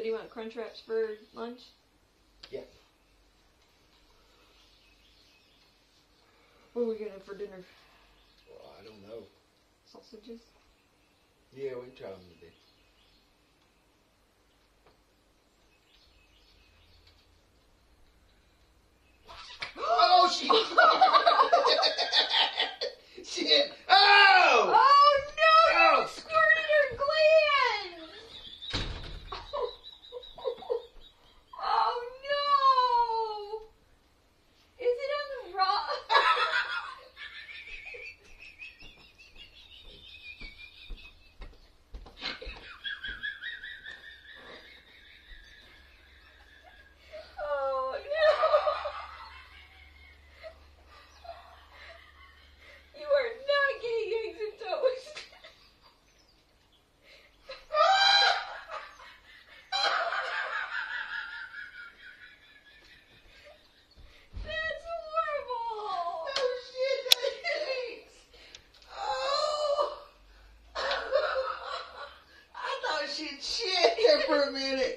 So do you want crunch wraps for lunch? Yeah. What are we gonna for dinner? Well, I don't know. Sausages? Yeah, we can try them today. Oh shit! She'd shit here for a minute.